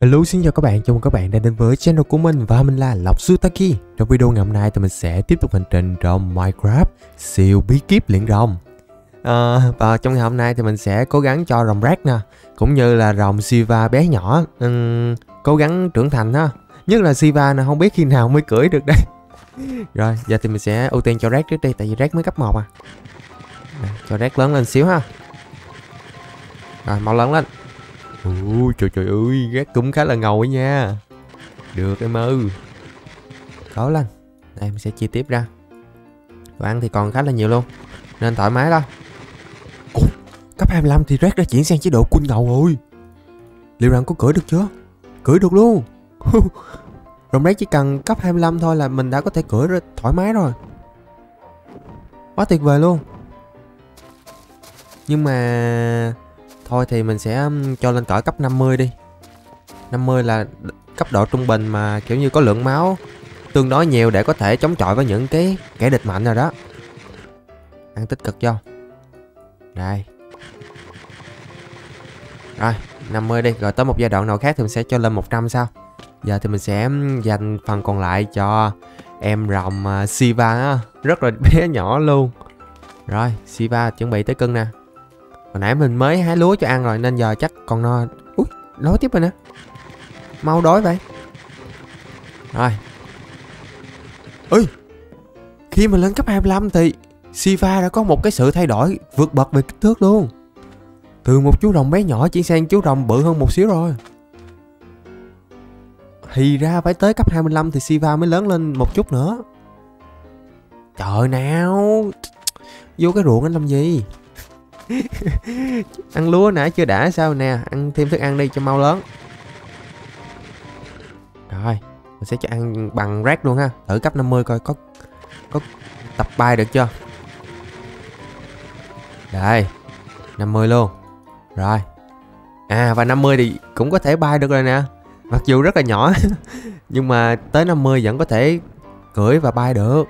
Hello xin chào các bạn, chào mừng các bạn đã đến với channel của mình và mình là Lộc Sutaki Trong video ngày hôm nay thì mình sẽ tiếp tục hành trình trong Minecraft siêu bí kíp luyện rồng. À, Và trong ngày hôm nay thì mình sẽ cố gắng cho rồng rác nè Cũng như là rồng Siva bé nhỏ. Uhm, Cố gắng trưởng thành ha. Nhất là Siva nè, không biết khi nào mới cưỡi được đây. Rồi, giờ thì mình sẽ ưu tiên cho rác trước đi Tại vì rác mới cấp 1 à. Cho rác lớn lên xíu ha. Rồi, mau lớn lên. Ui trời trời ơi, gác cũng khá là ngầu ấy nha. Được em ơi. Cố lên Đây mình sẽ chia tiếp ra. Đồ ăn thì còn khá là nhiều luôn. Nên thoải mái đó Ủa, cấp 25 thì Red đã chuyển sang chế độ quân ngầu rồi. Liệu rằng có cưỡi được chưa? Cưỡi được luôn. Rồng đấy chỉ cần cấp 25 thôi là mình đã có thể cưỡi rồi, thoải mái rồi. Quá tuyệt vời luôn. Nhưng mà Thôi thì mình sẽ um, cho lên cỡ cấp 50 đi. 50 là cấp độ trung bình mà kiểu như có lượng máu tương đối nhiều để có thể chống chọi với những cái kẻ địch mạnh rồi đó. Ăn tích cực vô. Đây. Rồi 50 đi. Rồi tới một giai đoạn nào khác thì mình sẽ cho lên 100 sao. Giờ thì mình sẽ um, dành phần còn lại cho em rồng à, Siva á. Rất là bé nhỏ luôn. Rồi, Siva chuẩn bị tới cưng nè. Hồi nãy mình mới hái lúa cho ăn rồi nên giờ chắc còn no. Ui, đói tiếp rồi nè. Mau đói vậy. Rồi. Ui Khi mình lên cấp 25 thì Siva đã có một cái sự thay đổi vượt bậc về kích thước luôn. Từ một chú rồng bé nhỏ chuyển sang chú rồng bự hơn một xíu rồi. Thì ra phải tới cấp 25 thì Siva mới lớn lên một chút nữa. Trời nào. Vô cái ruộng anh làm gì? ăn lúa nãy chưa đã sao nè, ăn thêm thức ăn đi cho mau lớn. Rồi, mình sẽ cho ăn bằng rác luôn ha. Thử cấp 50 coi có có tập bay được chưa? Đây 50 luôn. Rồi. À và 50 thì cũng có thể bay được rồi nè. Mặc dù rất là nhỏ, nhưng mà tới 50 vẫn có thể cưỡi và bay được.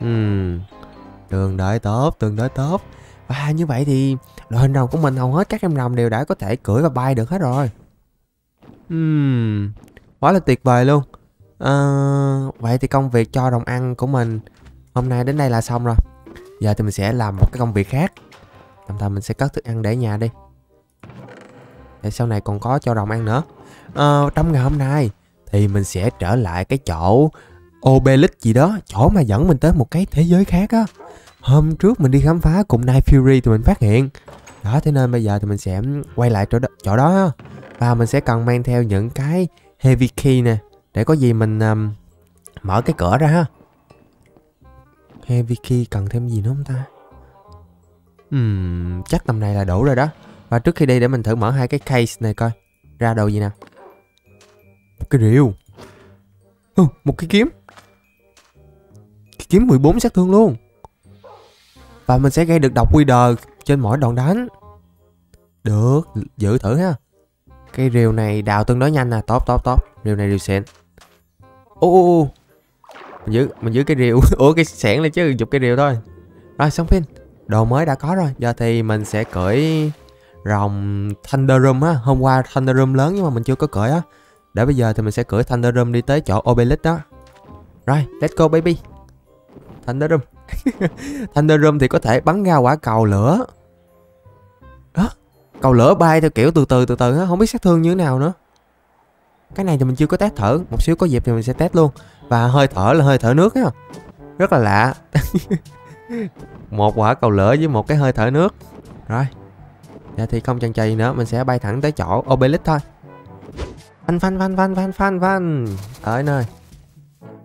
Ừ uhm. đường đợi tốt, tương đối tốt và như vậy thì đội hình rồng của mình hầu hết các em rồng đều đã có thể cưỡi và bay được hết rồi. Uhm, quá là tuyệt vời luôn. À, vậy thì công việc cho rồng ăn của mình hôm nay đến đây là xong rồi. Giờ thì mình sẽ làm một cái công việc khác. Tầm tầm mình sẽ cất thức ăn để nhà đi. Để sau này còn có cho rồng ăn nữa. À, trong ngày hôm nay thì mình sẽ trở lại cái chỗ Obelisk gì đó, chỗ mà dẫn mình tới một cái thế giới khác á. Hôm trước mình đi khám phá cùng Night Fury thì mình phát hiện. Đó thế nên bây giờ thì mình sẽ quay lại chỗ đó, chỗ đó Và mình sẽ cần mang theo những cái Heavy Key nè Để có gì mình um, mở cái cửa ra ha. Heavy Key cần thêm gì nữa không ta? Uhm, chắc tầm này là đủ rồi đó. Và trước khi đi để mình thử mở hai cái case này coi Ra đồ gì nè. Một cái rìu. Ừ, Một cái kiếm. Cái Kiếm 14 sát thương luôn và mình sẽ gây được độc Wither trên mỗi đòn đánh. Được, giữ thử ha. Cây rìu này đào tương đối nhanh nè, tốt tốt tốt. Rìu này rìu xịn. Ô ô ô Mình giữ, mình giữ cái rìu Ủa cái xẻng lên chứ, chụp cái rìu thôi. Rồi xong phim Đồ mới đã có rồi. Giờ thì mình sẽ cưỡi rồng Thunderum á. Hôm qua Thunderum lớn nhưng mà mình chưa có cưỡi á. Để bây giờ thì mình sẽ cưỡi Thunderum đi tới chỗ Obelisk đó. Rồi, let's go baby. Thunderum Thunderum thì có thể bắn ra quả cầu lửa. Đó Cầu lửa bay theo kiểu từ từ từ từ Không biết sát thương như thế nào nữa. Cái này thì mình chưa có test thử Một xíu có dịp thì mình sẽ test luôn. Và hơi thở là hơi thở nước á. Rất là lạ. Một quả cầu lửa với một cái hơi thở nước. Rồi. Giờ thì không chần chừ nữa, Mình sẽ bay thẳng tới chỗ Obelisk thôi. Phanh phanh phanh phanh phanh phanh phanh. Tới nơi.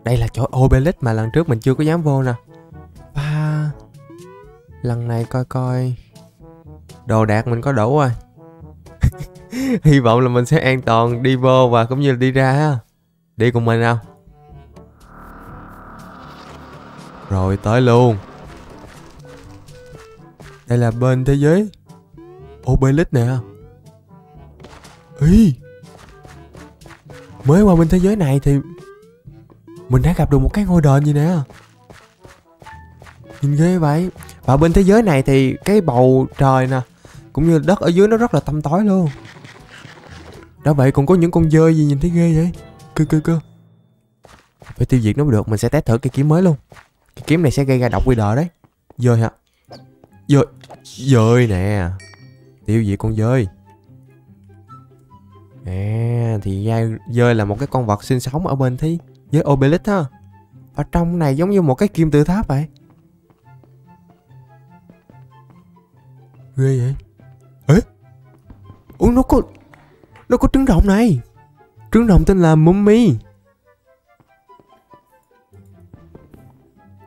Đây là chỗ Obelisk mà lần trước mình chưa có dám vô nè. Ba, Lần này coi coi. Đồ đạc mình có đủ rồi. Hy vọng là mình sẽ an toàn đi vô và cũng như là đi ra ha. Đi cùng mình nào. Rồi, tới luôn. Đây là bên thế giới. Obelisk nè. Ý. Mới qua bên thế giới này thì Mình đã gặp được một cái ngôi đền gì nè. Nhìn ghê vậy. Và bên thế giới này thì cái bầu trời nè Cũng như đất ở dưới nó rất là tăm tối luôn. Đã vậy còn có những con dơi gì nhìn thấy ghê vậy? Cơ cơ cơ. Phải tiêu diệt nó mới được Mình sẽ test thử cái kiếm mới luôn. Cái kiếm này sẽ gây ra độc quy đờ đấy. Dơi hả? Dơi Dơi nè. Tiêu diệt con dơi. À thì dơi, dơi là một cái con vật sinh sống ở bên thế giới obelisk ha. Ở trong này giống như một cái kim tự tháp vậy. Ghê vậy? Ê? Ủa, nó có Nó có trứng rồng này. Trứng rồng tên là Mummy.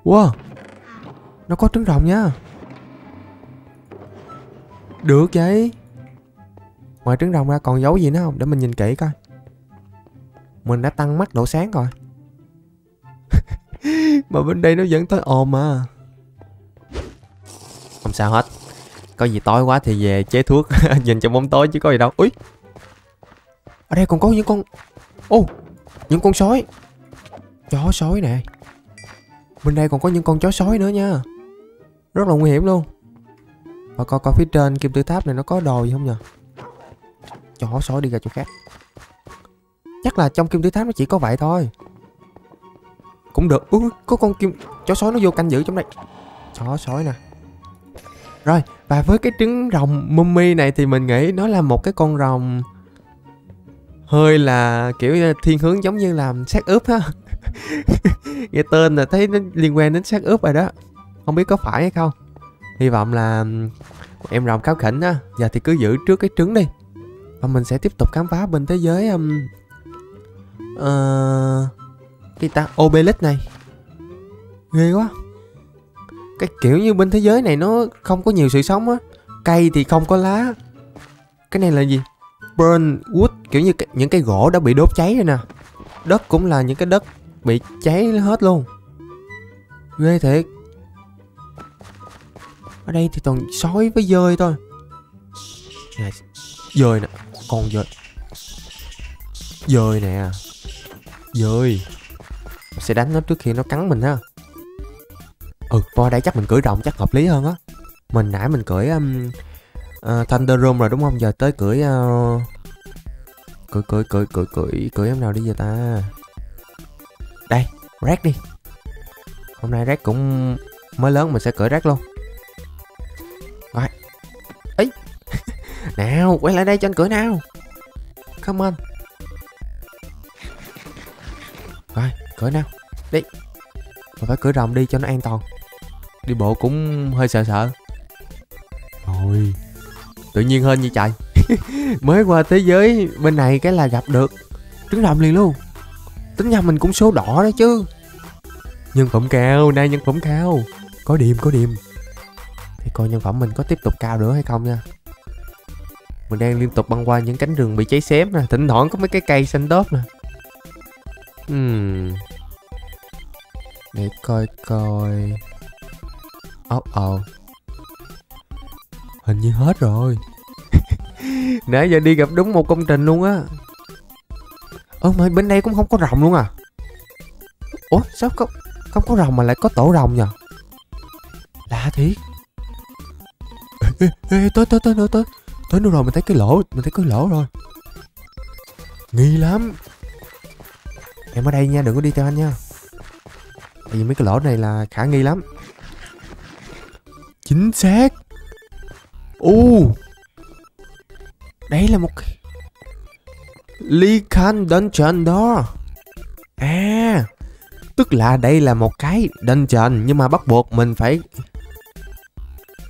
Wow, Nó có trứng rồng nha. Được vậy. Ngoài trứng rồng ra còn dấu gì nữa không? Để mình nhìn kỹ coi. Mình đã tăng mắt độ sáng rồi. Mà bên đây nó vẫn tới ồn mà. Không sao hết. Có gì tối quá thì về chế thuốc Nhìn trong bóng tối chứ có gì đâu. Ui Ở đây còn có những con Ô oh, Những con sói. Chó sói nè. Bên đây còn có những con chó sói nữa nha. Rất là nguy hiểm luôn. Và coi coi phía trên kim tự tháp này nó có đồ gì không nhờ? Chó sói đi ra chỗ khác. Chắc là trong kim tự tháp nó chỉ có vậy thôi. Cũng được. Ui, có con kim chó sói nó vô canh giữ trong đây. Chó sói nè. Rồi và với cái trứng rồng mummy này thì mình nghĩ nó là một cái con rồng hơi là kiểu thiên hướng giống như làm xác ướp ha. Nghe tên là thấy nó liên quan đến xác ướp rồi đó. Không biết có phải hay không. Hy vọng là ừ, em rồng cáo khỉnh á. Giờ thì cứ giữ trước cái trứng đi. Và mình sẽ tiếp tục khám phá bên thế giới um, uh, cái ta? Obelisk này. Ghê quá cái kiểu như bên thế giới này nó không có nhiều sự sống á. Cây thì không có lá. Cái này là gì? Burn wood, kiểu như những cái gỗ đã bị đốt cháy rồi nè. Đất cũng là những cái đất bị cháy hết luôn. Ghê thiệt. Ở đây thì toàn sói với dơi thôi. Nè dơi nè. Con dơi. Dơi nè. Dơi. Sẽ đánh nó trước khi nó cắn mình ha ừ qua đây chắc mình cưỡi rồng chắc hợp lý hơn á. Mình nãy mình cưỡi um, uh, thunder room rồi đúng không? Giờ tới cưỡi uh, cưỡi cưỡi cưỡi cưỡi cưỡi cưỡi em nào đi giờ ta? Đây rác đi. Hôm nay rác cũng mới lớn mình sẽ cưỡi rác luôn. Rồi. Ấy nào quay lại đây cho anh cưỡi nào. Come on. Rồi cưỡi nào. Đi. Mình phải cưỡi rồng đi cho nó an toàn đi bộ cũng hơi sợ sợ. Rồi tự nhiên hơn như trời mới qua thế giới bên này cái là gặp được. Trứng rồng liền luôn. Tính ra mình cũng số đỏ đấy chứ. Nhân phẩm cao, nay nhân phẩm cao. Có điểm có điểm. Thì coi nhân phẩm mình có tiếp tục cao nữa hay không nha. Mình đang liên tục băng qua những cánh rừng bị cháy xém nè. Thỉnh thoảng có mấy cái cây xanh đốp nè. Hmm. để coi coi ốc ồ. Hình như hết rồi. Nãy giờ đi gặp đúng một công trình luôn á. Ơ mà bên đây cũng không có rồng luôn à? Ủa sao không không có rồng mà lại có tổ rồng nhờ? Lạ thiệt. Ê, ê, ê tới tới tới tới tới. Tới nữa rồi mình thấy cái lỗ mình thấy cái lỗ rồi. Nghi lắm. Em ở đây nha đừng có đi theo anh nha. Tại vì mấy cái lỗ này là khả nghi lắm chính xác. U đây là một cái Lycan Dungeon đó. À Tức là đây là một cái dungeon, Nhưng mà bắt buộc mình phải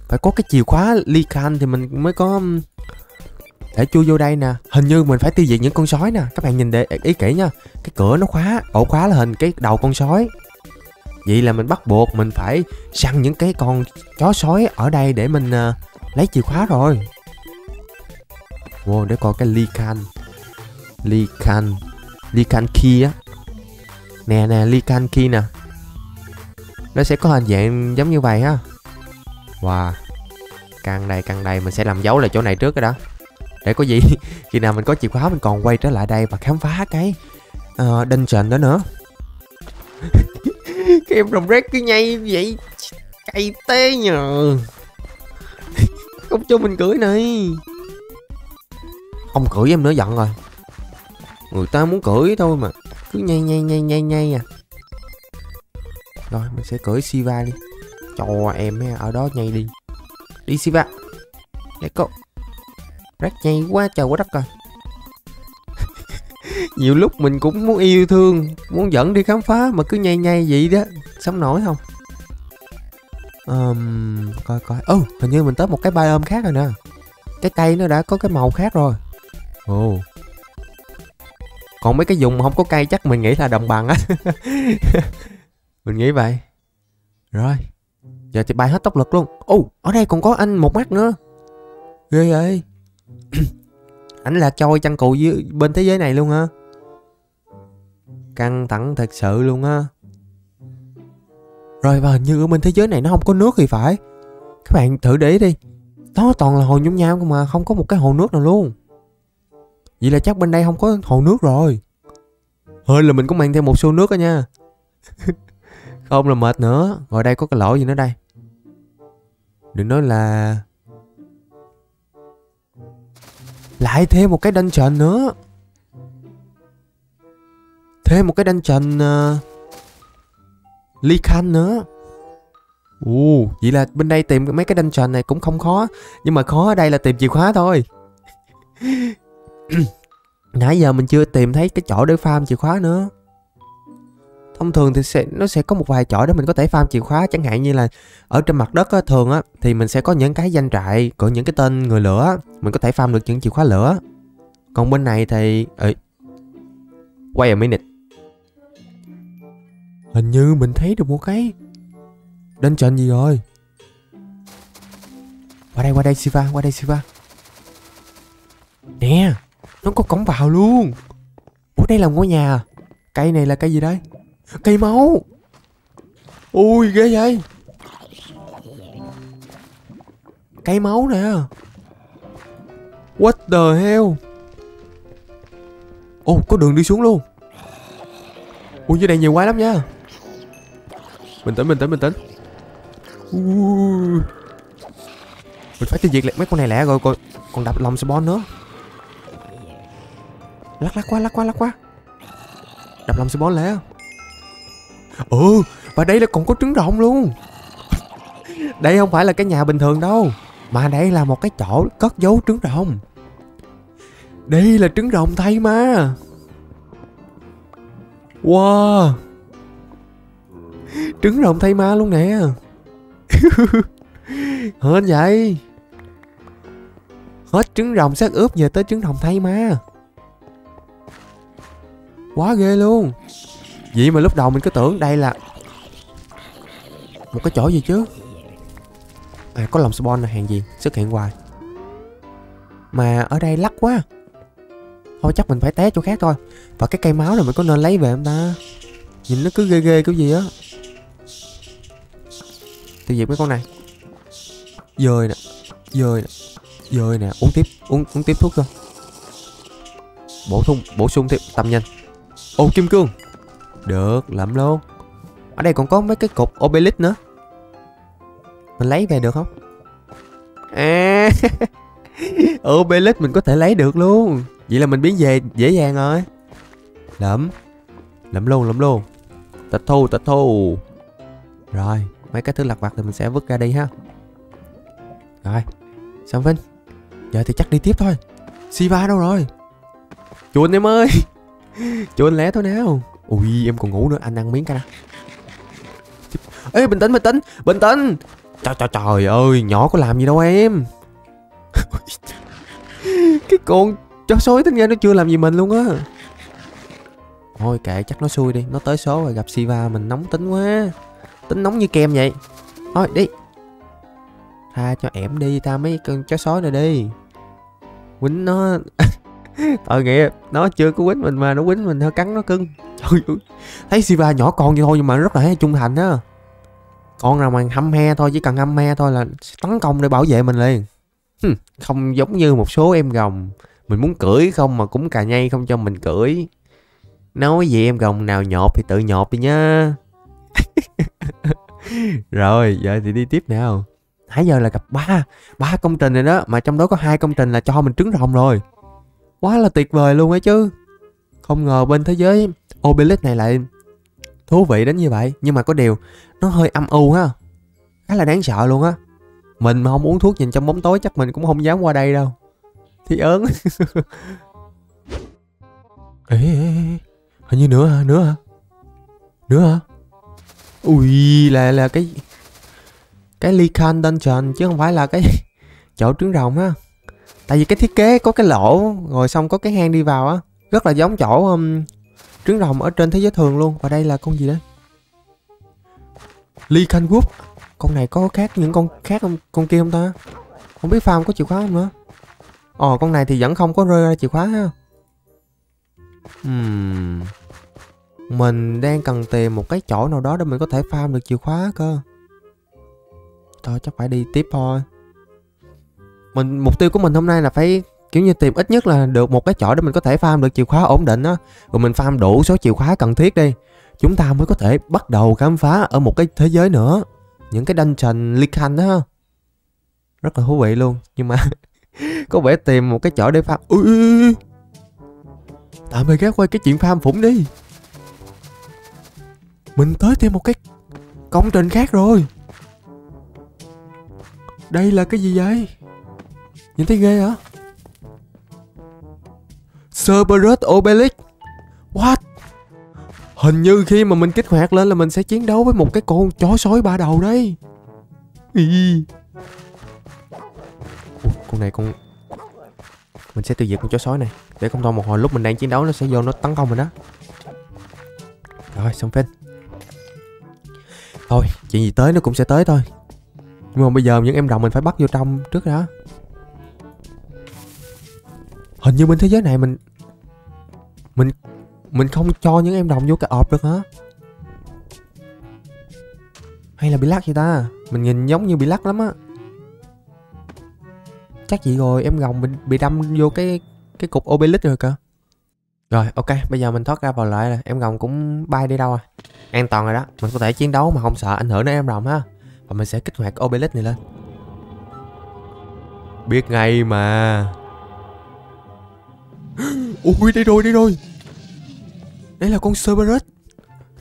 Phải có cái chìa khóa Lycan Thì mình mới có um, Để chui vô đây nè. Hình như mình phải tiêu diệt những con sói nè. Các bạn nhìn để ý kỹ nha. Cái cửa nó khóa Ổ khóa là hình cái đầu con sói. Vậy là mình bắt buộc mình phải săn những cái con chó sói ở đây để mình uh, lấy chìa khóa rồi. Wow, để coi cái Lycan Lycan Lycan Key á. Nè nè Lycan Key nè. Nó sẽ có hình dạng giống như vậy ha. Wow. Căn đây căn đây mình sẽ làm dấu là chỗ này trước cái đó Để có gì Khi nào mình có chìa khóa mình còn quay trở lại đây Và khám phá cái uh, Dungeon đó nữa. Cái em rồng rét cứ nhây vậy, Cay tê nhờ. Không cho mình cưỡi này. Ông cưỡi em nữa, giận rồi. Người ta muốn cưỡi thôi mà. Cứ nhây nhây nhây nhây nhây à. Rồi, mình sẽ cưỡi Siva đi. Cho em ở đó nhây đi. Đi Siva Let's go. Rác nhây quá trời quá đất rồi. Nhiều lúc mình cũng muốn yêu thương Muốn dẫn đi khám phá Mà cứ nhây nhây vậy đó. Sống nổi không? Um, Coi coi. Ừ oh, hình như mình tới một cái biome khác rồi nè. Cái cây nó đã có cái màu khác rồi. Ồ. Oh. Còn mấy cái vùng không có cây chắc mình nghĩ là đồng bằng á. Mình nghĩ vậy. Rồi. Giờ thì bay hết tốc lực luôn. Ồ oh, ở đây còn có anh một mắt nữa. Ghê vậy. Ảnh là trôi chăn cù dưới, bên thế giới này luôn hả Căng thẳng thật sự luôn á. Rồi và hình như ở bên thế giới này nó không có nước thì phải. Các bạn thử để ý đi. Đó toàn là hồ nhung nham mà, không có một cái hồ nước nào luôn. Vậy là chắc bên đây không có hồ nước rồi. Hơi là mình cũng mang theo một xô nước đó nha. Không là mệt nữa. Rồi đây có cái lỗ gì nữa đây? Đừng nói là lại thêm một cái dungeon nữa. Thêm một cái dungeon uh, ờ, Ly Khan nữa. Ồ, vậy là bên đây tìm mấy cái dungeon này cũng không khó. Nhưng mà khó ở đây là tìm chìa khóa thôi. Nãy giờ mình chưa tìm thấy cái chỗ để farm chìa khóa nữa thông thường thì sẽ nó sẽ có một vài chỗ để mình có thể farm chìa khóa. Chẳng hạn như là ở trên mặt đất á, thường á thì mình sẽ có những cái danh trại của những cái tên người lửa. Mình có thể farm được những chìa khóa lửa. Còn bên này thì Ê. quay a minute. Hình như mình thấy được một cái đến trận gì rồi. Qua đây qua đây Siva qua đây Siva. Nè nó có cổng vào luôn. Ủa đây là ngôi nhà. Cây này là cây gì đây Cây máu. Ui ghê vậy. Cây máu nè. What the hell? Ồ có đường đi xuống luôn. Ui dưới đây nhiều quái lắm nha. Bình tĩnh bình tĩnh bình tĩnh. Ui. Mình phải tiêu diệt mấy con này lẹ rồi còn, còn đập lòng spawn nữa. Lắc lắc quá lắc quá lắc quá Đập lòng spawn lẹ. Ừ Và đây là còn có trứng rồng luôn. Đây không phải là cái nhà bình thường đâu, Mà đây là một cái chỗ cất giấu trứng rồng. Đây là trứng rồng thay mà. Wow. Trứng rồng thay ma luôn nè. Hên vậy. Hết trứng rồng xác ướp về tới trứng rồng thay ma. Quá ghê luôn. Vậy mà lúc đầu mình cứ tưởng đây là Một cái chỗ gì chứ? À có lòng spawn là hàng gì Xuất hiện hoài. Mà ở đây lắc quá. Thôi chắc mình phải té chỗ khác thôi. Và cái cây máu này mình có nên lấy về không ta? Nhìn nó cứ ghê ghê cái gì á. Tiêu diệt mấy con này. Dơi nè Dơi nè Dơi nè. Uống tiếp Uống, uống tiếp thuốc thôi Bổ sung Bổ sung thêm tâm nhanh. Ô kim cương được, lắm luôn. Ở đây còn có mấy cái cục obelisk nữa. Mình lấy về được không? À Obelisk mình có thể lấy được luôn. Vậy là mình biến về dễ dàng rồi. Lắm. Lắm luôn, lắm luôn. Tịch thu, tịch thu. Rồi, mấy cái thứ lặt vặt thì mình sẽ vứt ra đi ha. Rồi, xong Vinh. Giờ thì chắc đi tiếp thôi. Siva đâu rồi? Chuồn em ơi. Chuồn lẽ thôi nào ui, em còn ngủ nữa, anh ăn miếng cái nè ê, bình tĩnh bình tĩnh bình tĩnh. Trời trời trời ơi, nhỏ có làm gì đâu em. Cái con chó sói tính ra nó chưa làm gì mình luôn á. Thôi kệ, chắc nó xui đi, nó tới số rồi gặp siva, mình nóng tính quá. Tính nóng như kem vậy. Thôi, đi. Tha cho ẻm đi, tha mấy con chó sói này đi. Quýnh nó. Ờ, tội nghiệp nó chưa có quýnh mình mà, nó quýnh mình hơi cắn nó cưng. Trời ơi, thấy Siva nhỏ con vậy thôi nhưng mà rất là trung thành á. Con nào mà hâm he thôi, chỉ cần hâm he thôi là tấn công để bảo vệ mình liền. Không giống như một số em gồng. Mình muốn cưỡi không mà cũng cà nhây không cho mình cưỡi. Nói gì em gồng nào nhột thì tự nhột đi nhá. Rồi, giờ thì đi tiếp nào. Nãy giờ là gặp ba ba công trình rồi đó, mà trong đó có hai công trình là cho mình trứng rồng rồi quá là tuyệt vời luôn ấy chứ. Không ngờ bên thế giới Obelisk này lại thú vị đến như vậy. Nhưng mà có điều nó hơi âm u ha. Khá là đáng sợ luôn á. Mình mà không uống thuốc nhìn trong bóng tối chắc mình cũng không dám qua đây đâu. Thì ớn. Ê, ê, ê, hình như nữa hả? Nữa hả? Nữa hả? Ui là là cái cái Lycan Dungeon chứ không phải là cái chỗ trứng rồng á tại vì cái thiết kế có cái lỗ rồi xong có cái hang đi vào á rất là giống chỗ um, trứng rồng ở trên thế giới thường luôn. Và đây là con gì đấy? Lycan Wolf con này có khác những con khác không? Con kia không ta? Không biết farm có chìa khóa không nữa. Ồ con này thì vẫn không có rơi ra chìa khóa ha. Hmm. Mình đang cần tìm một cái chỗ nào đó để mình có thể farm được chìa khóa cơ. Thôi chắc phải đi tiếp thôi mình Mục tiêu của mình hôm nay là phải kiểu như tìm ít nhất là được một cái chỗ để mình có thể farm được chìa khóa ổn định á. Rồi mình farm đủ số chìa khóa cần thiết đi. Chúng ta mới có thể bắt đầu khám phá ở một cái thế giới nữa. Những cái dungeon Lycan đó Rất là thú vị luôn. Nhưng mà có vẻ tìm một cái chỗ để farm. Ui, Tạm thời gác quay cái chuyện farm phủng đi. Mình tới thêm một cái công trình khác rồi. Đây là cái gì vậy? Nhìn thấy ghê hả? Cerberus Obelisk What? Hình như khi mà mình kích hoạt lên là mình sẽ chiến đấu với một cái con chó sói ba đầu đấy. Ý. Ủa, con này con Mình sẽ tiêu diệt con chó sói này. Để không thôi một hồi lúc mình đang chiến đấu nó sẽ vô nó tấn công mình đó rồi xong phim thôi chuyện gì tới nó cũng sẽ tới thôi. Nhưng mà bây giờ những em đồng mình phải bắt vô trong trước đó hình như bên thế giới này mình mình mình không cho những em rồng vô cái ọp được hả? Hay là bị lắc vậy ta? Mình nhìn giống như bị lắc lắm á. Chắc vậy rồi em rồng mình bị đâm vô cái cái cục obelisk rồi cơ. Rồi, ok, bây giờ mình thoát ra vào lại là em rồng cũng bay đi đâu à? An toàn rồi đó. Mình có thể chiến đấu mà không sợ ảnh hưởng đến em rồng ha. Và mình sẽ kích hoạt obelisk này lên. Biết ngay mà ui đây rồi đây rồi. Đây là con Cerberus.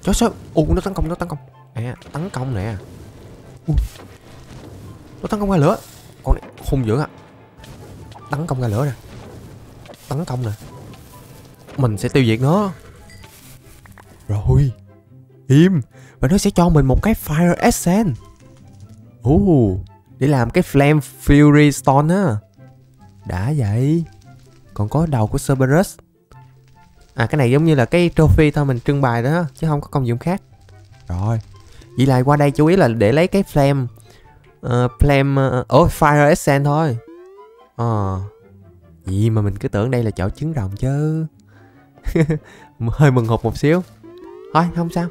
Chó sao ui nó tấn công, nó tấn công. Nè tấn công nè. Ui. nó tấn công ra lửa. Con này hung dữ à tấn công ra lửa nè. Tấn công nè. Mình sẽ tiêu diệt nó. Rồi. Im. Và nó sẽ cho mình một cái Fire Essence. Ồ. Để làm cái Flame Fury Stone á. Đã vậy. Còn có đầu của Cerberus. À cái này giống như là cái trophy thôi mình trưng bày đó Chứ không có công dụng khác. Rồi. Vậy là qua đây chú ý là để lấy cái Flame uh, Flame uh, oh, Fire Essence thôi. Ờ. À, gì mà mình cứ tưởng đây là chỗ trứng rồng chứ? Hơi mừng hụt một xíu. Thôi không sao.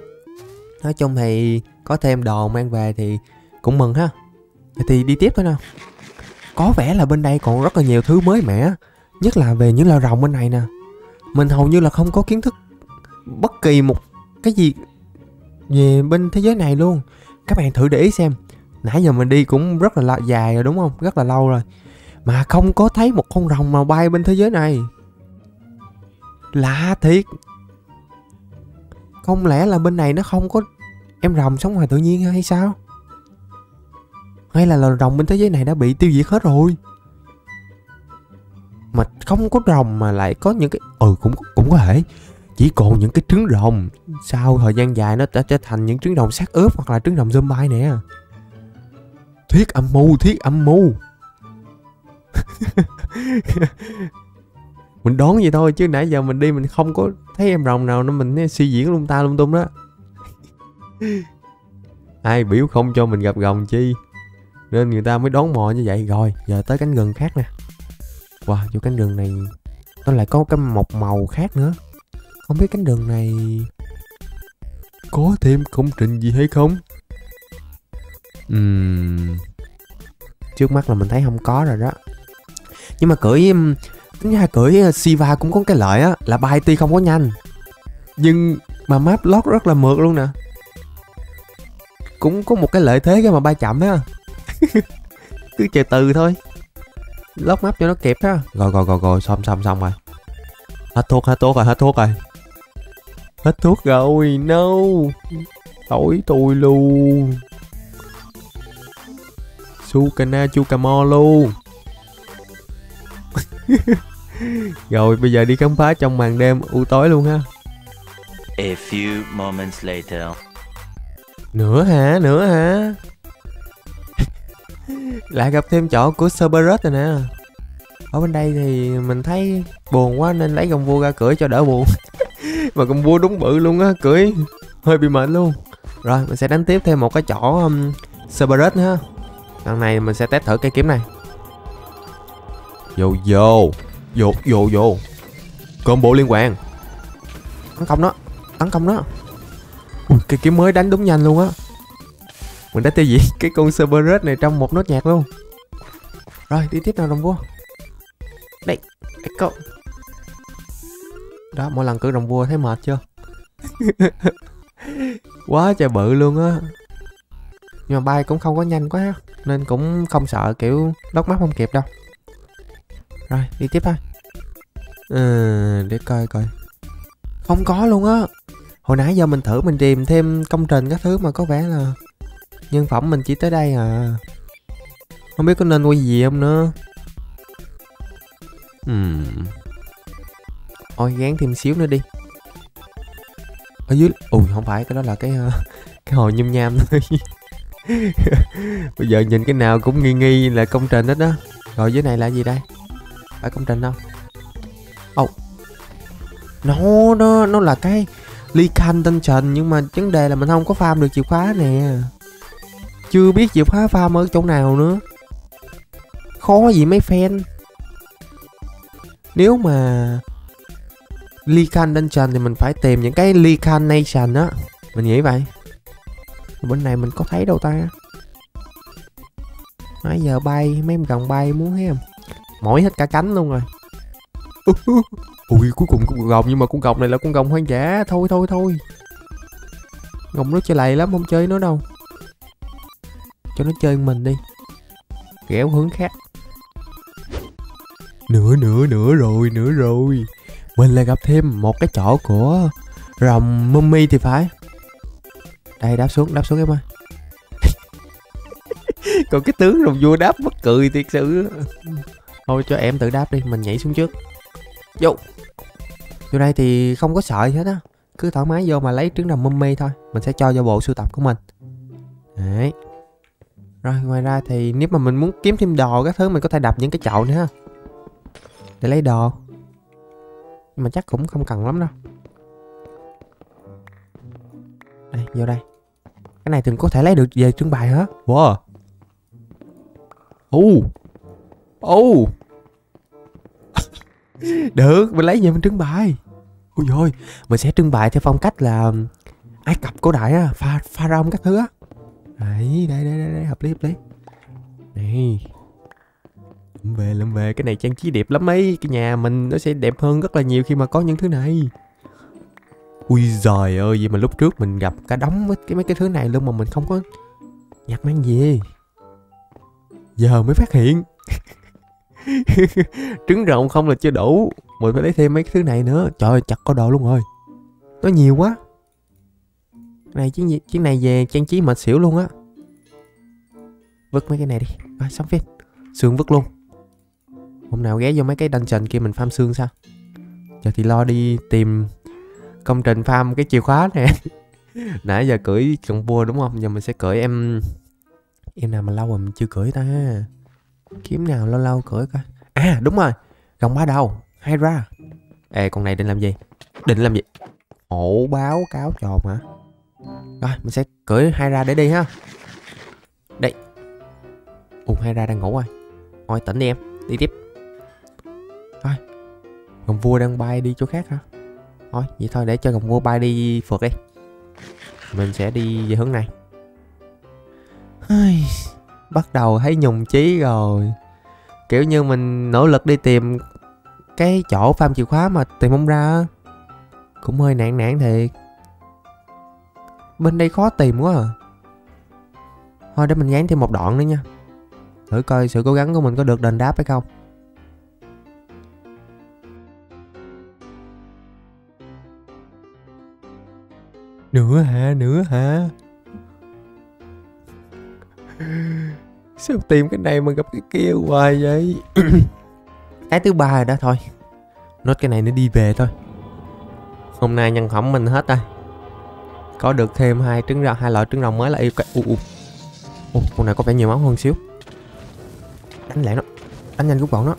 Nói chung thì có thêm đồ mang về thì cũng mừng ha. Thì đi tiếp thôi nào. Có vẻ là bên đây còn rất là nhiều thứ mới mẻ. Nhất là về những loài rồng bên này nè. Mình hầu như là không có kiến thức Bất kỳ một cái gì Về bên thế giới này luôn. Các bạn thử để ý xem. Nãy giờ mình đi cũng rất là dài rồi đúng không? Rất là lâu rồi. Mà không có thấy một con rồng nào bay bên thế giới này. Lạ thiệt. Không lẽ là bên này nó không có em rồng sống ngoài tự nhiên hay sao? Hay là loài rồng bên thế giới này đã bị tiêu diệt hết rồi? Mà không có rồng mà lại có những cái Ừ cũng cũng có thể. Chỉ còn những cái trứng rồng. Sau thời gian dài nó đã trở thành những trứng rồng xác ướp Hoặc là trứng rồng zombie nè. Thiết âm mưu, Thiết âm mưu. Mình đoán vậy thôi, chứ nãy giờ mình đi mình không có thấy em rồng nào nên mình suy diễn lung ta lung tung đó. Ai biểu không cho mình gặp rồng chi? Nên người ta mới đón mò như vậy. Rồi, giờ tới cánh rừng khác nè wow chỗ cánh rừng này nó lại có cái một màu khác nữa. Không biết cánh rừng này có thêm công trình gì hay không? Uhm, trước mắt là mình thấy không có rồi đó. Nhưng mà cưỡi tính ra cưỡi ờ, Siva cũng có cái lợi á là bay tuy không có nhanh. Nhưng mà map lót rất là mượt luôn nè. Cũng có một cái lợi thế cái mà bay chậm á. Cứ chờ từ thôi lót map cho nó kịp á rồi rồi rồi rồi xong xong xong rồi. Hết thuốc, hết thuốc rồi, hết thuốc rồi. Hết thuốc rồi, no. Tối tôi luôn. Sukana Chukamo luôn Rồi bây giờ đi khám phá trong màn đêm u tối luôn ha. A few moments later. Nữa hả, nữa hả Lại gặp thêm chỗ của Cerberus rồi nè. Ở bên đây thì mình thấy buồn quá nên lấy con vua ra cưỡi cho đỡ buồn. Mà con vua đúng bự luôn á, cưỡi hơi bị mệt luôn. Rồi mình sẽ đánh tiếp thêm một cái chỗ um, Cerberus nữa ha. Lần này mình sẽ test thử cây kiếm này. Vô vô Vô vô vô. Combo liên quan Tấn công nó Tấn công nó Ui, cây kiếm mới đánh đúng nhanh luôn á Mình đã tiêu diệt cái con Cerberus này trong một nốt nhạc luôn. Rồi đi tiếp nào đồng vua. Đây go Đó mỗi lần cử đồng vua thấy mệt chưa? Quá trời bự luôn á. Nhưng mà bay cũng không có nhanh quá Nên cũng không sợ kiểu lóc mắt không kịp đâu. Rồi đi tiếp thôi. Ừ, Để coi coi. Không có luôn á. Hồi nãy giờ mình thử mình tìm thêm công trình các thứ mà có vẻ là Nhân phẩm mình chỉ tới đây à. Không biết có nên quay gì không nữa. Ừm. Ôi gán thêm xíu nữa đi. Ở dưới Ui, không phải, cái đó là cái ờ, Cái hồ nhum nham thôi. Bây giờ nhìn cái nào cũng nghi nghi là công trình hết đó. Rồi, dưới này là gì đây? Phải công trình không Ồ. Oh. Nó nó nó là cái ly canh tinh trình nhưng mà vấn đề là mình không có farm được chìa khóa nè chưa biết chìa khóa farm ở chỗ nào nữa. Khó gì mấy fan. Nếu mà ly can dungeon thì mình phải tìm những cái ly can nation á. Mình nghĩ vậy. Bên này mình có thấy đâu ta? Nãy giờ bay, mấy em gần bay muốn thấy không? Mỏi hết cả cánh luôn rồi. Ui, cuối cùng cũng gồng nhưng mà con gồng này là con gồng hoang dã. Thôi thôi thôi. Gồng nó chơi lầy lắm, không chơi nó đâu cho nó chơi mình đi. Ghẻo hướng khác. Nữa nữa nữa rồi nữa rồi. Mình lại gặp thêm một cái chỗ của rồng mummy thì phải. Đây đáp xuống đáp xuống em ơi. Còn cái tướng rồng vua đáp mất cười thiệt sự. Thôi cho em tự đáp đi mình nhảy xuống trước. Vô. Vô đây thì không có sợ gì hết á. Cứ thoải mái vô mà lấy trứng rồng mummy thôi. Mình sẽ cho vô bộ sưu tập của mình. Đấy rồi ngoài ra thì nếu mà mình muốn kiếm thêm đồ các thứ mình có thể đập những cái chậu nữa ha. Để lấy đồ. Nhưng mà chắc cũng không cần lắm đâu. Đây vô đây. Cái này từng có thể lấy được về trưng bày hả? Wow. Ồ. Ồ. Được mình lấy về mình trưng bày. Ôi rồi mình sẽ trưng bày theo phong cách là ai cập cổ đại á pha pha rong các thứ á đấy đây đây đây, hợp lý hợp lý. Này. Lượm về lượm về cái này trang trí đẹp lắm ấy. Cái nhà mình nó sẽ đẹp hơn rất là nhiều khi mà có những thứ này. Ui giời ơi vậy mà lúc trước mình gặp cả đống với cái mấy cái thứ này luôn mà mình không có nhặt mang gì giờ mới phát hiện. Trứng rồng không là chưa đủ. Mình phải lấy thêm mấy cái thứ này nữa. Trời ơi chặt có đồ luôn rồi. Nó nhiều quá này chuyến chuyến này về trang trí mệt xỉu luôn á. Vứt mấy cái này đi. Rồi, xong phim. Xương vứt luôn. Hôm nào ghé vô mấy cái dungeon kia mình farm xương sao? Giờ thì lo đi tìm công trình farm cái chìa khóa nè. Nãy giờ cưỡi con vua đúng không? Giờ mình sẽ cưỡi em em nào mà lâu rồi mình chưa cưỡi ta kiếm nào lâu lâu cưỡi coi. À đúng rồi. Gồng ba đầu. Hay ra. Ê, con này định làm gì? Định làm gì? Ổ báo cáo tròn hả? Rồi, mình sẽ cưỡi hai ra để đi ha. Đây. Ủa, hai ra đang ngủ rồi. Thôi, tỉnh đi em. Đi tiếp. Thôi. Gồng vua đang bay đi chỗ khác hả? Thôi, vậy thôi, để cho gồng vua bay đi phượt đi. Mình sẽ đi về hướng này. Bắt đầu thấy nhùng chí rồi. Kiểu như mình nỗ lực đi tìm cái chỗ farm chìa khóa mà tìm không ra cũng hơi nản nản thiệt. Bên đây khó tìm quá à. Thôi để mình dán thêm một đoạn nữa nha. Thử coi sự cố gắng của mình có được đền đáp hay không. Nữa hả, nữa hả? Sao tìm cái này mà gặp cái kia hoài vậy? Cái thứ ba rồi đó thôi. Nốt cái này nó đi về thôi. Hôm nay nhân phẩm mình hết rồi có được thêm hai trứng rồng hai loại trứng rồng mới là yêu cái u u. Ồ, con này có vẻ nhiều máu hơn xíu. Đánh lại nó. Đánh nhanh rút gọn nó.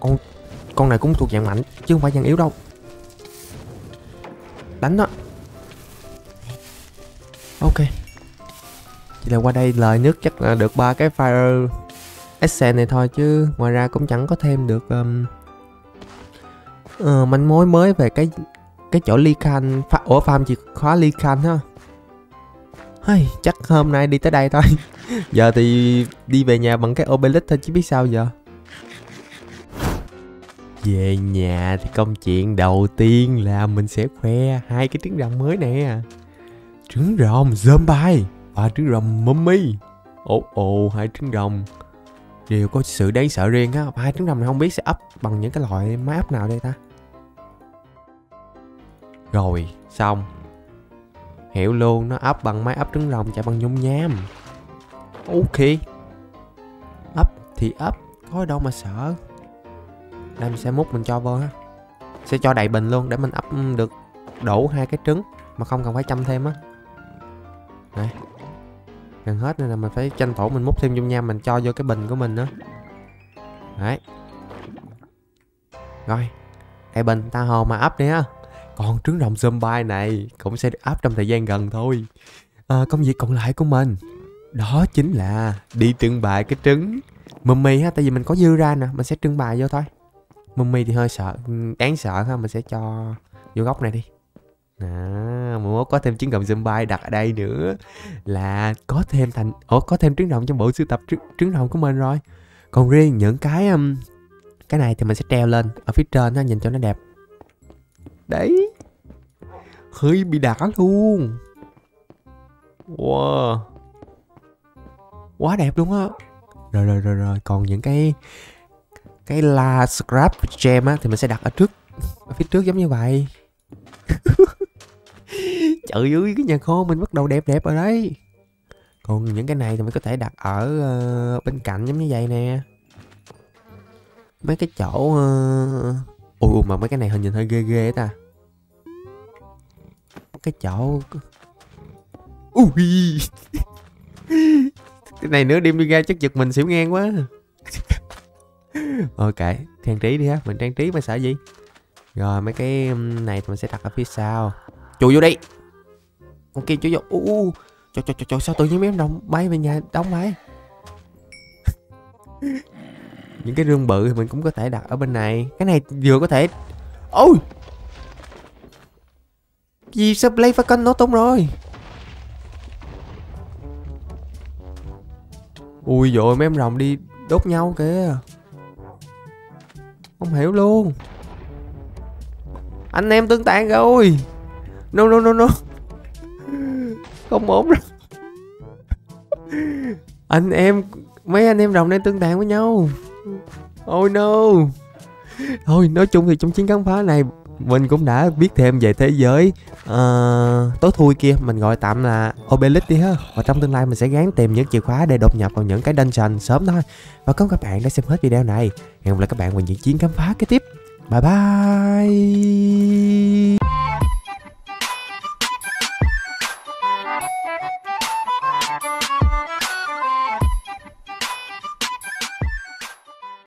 Con con này cũng thuộc dạng mạnh chứ không phải dạng yếu đâu. Đánh nó. Ok. Chỉ là qua đây lời nước chắc là được ba cái fire essence này thôi chứ ngoài ra cũng chẳng có thêm được um, uh, manh mối mới về cái cái chỗ ly Khan pha, ủa farm chỉ khóa ly Khan ha? Hay, chắc hôm nay đi tới đây thôi. Giờ thì đi về nhà bằng cái obelisk thôi chứ biết sao giờ. Về nhà thì công chuyện đầu tiên là mình sẽ khoe hai cái trứng rồng mới nè. Trứng rồng zombie và trứng rồng mummy. Ồ ồ hai trứng rồng đều có sự đáng sợ riêng á. Hai trứng rồng này không biết sẽ ấp bằng những cái loại máy ấp nào đây ta? Rồi, xong. Hiểu luôn, nó ấp bằng máy ấp trứng rồng chạy bằng nhung nhám. Ok. Ấp thì ấp có đâu mà sợ. Đây mình sẽ múc mình cho vô ha. Sẽ cho đầy bình luôn, để mình ấp được đủ hai cái trứng mà không cần phải chăm thêm á. Này. Gần hết nên là mình phải tranh thủ mình múc thêm dung nham mình cho vô cái bình của mình nữa đấy. Rồi. Đầy bình ta hồ mà ấp đi ha còn trứng rồng zombie này cũng sẽ được up trong thời gian gần thôi. À, công việc còn lại của mình đó chính là đi trưng bày cái trứng. Mummy ha tại vì mình có dư ra nè mình sẽ trưng bày vô thôi. Mummy thì hơi sợ ừ, đáng sợ ha mình sẽ cho vô góc này đi. À mốt có thêm trứng rồng zombie đặt ở đây nữa là có thêm thành ủa có thêm trứng rồng trong bộ sưu tập trứng, trứng rồng của mình rồi. Còn riêng những cái um, cái này thì mình sẽ treo lên ở phía trên ha nhìn cho nó đẹp đấy. Hơi bị đã luôn. Wow. Quá đẹp luôn á. Rồi rồi rồi rồi. Còn những cái cái la scrap gem á thì mình sẽ đặt ở trước ở phía trước giống như vậy. Trời ơi cái nhà kho mình bắt đầu đẹp đẹp rồi đấy. Còn những cái này thì mình có thể đặt ở uh, bên cạnh giống như vậy nè. Mấy cái chỗ ờ, uh... ôi mà mấy cái này hình nhìn hơi ghê ghê ta cái chỗ ui. Cái này nữa đêm đi ra chắc giật mình xỉu ngang quá. Ok, trang trí đi ha, mình trang trí mà sợ gì? Rồi, mấy cái um, này thì mình sẽ đặt ở phía sau. Chui vô đi. Con kia chui vô. U u trời trời trời sao tự nhiên mấy em đồng bay về nhà đóng lại những cái rương bự thì mình cũng có thể đặt ở bên này. Cái này vừa có thể ôi! Gì? Sao play phải nó tung rồi? Ui dồi mấy em rồng đi đốt nhau kìa. Không hiểu luôn. Anh em tương tàn rồi. No no no no. Không ổn rồi. Anh em, mấy anh em rồng đang tương tàn với nhau. Ôi oh no. Thôi, nói chung thì trong chiến khám phá này mình cũng đã biết thêm về thế giới uh, tối thui kia. Mình gọi tạm là obelisk đi ha. Và trong tương lai mình sẽ gán tìm những chìa khóa để đột nhập vào những cái dungeon sớm thôi. Và cảm ơn các bạn đã xem hết video này. Hẹn gặp lại các bạn vào những chiến khám phá kế tiếp. Bye bye.